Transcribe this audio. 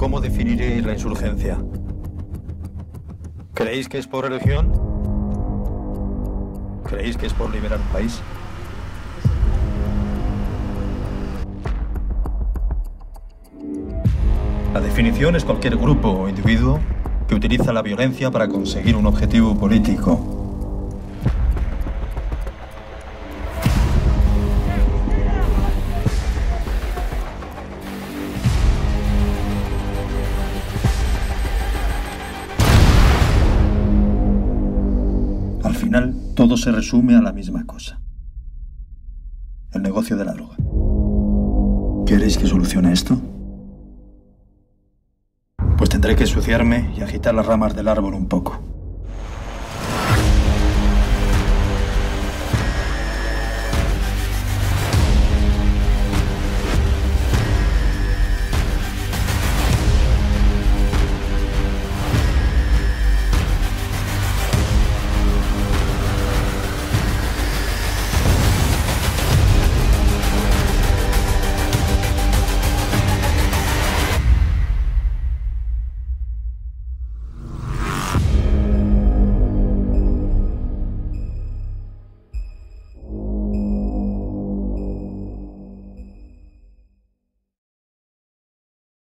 ¿cómo definiréis la insurgencia? ¿Creéis que es por religión? ¿Creéis que es por liberar un país? La definición es cualquier grupo o individuo que utiliza la violencia para conseguir un objetivo político. Final, todo se resume a la misma cosa. El negocio de la droga. ¿Queréis que solucione esto? Pues tendré que ensuciarme y agitar las ramas del árbol un poco.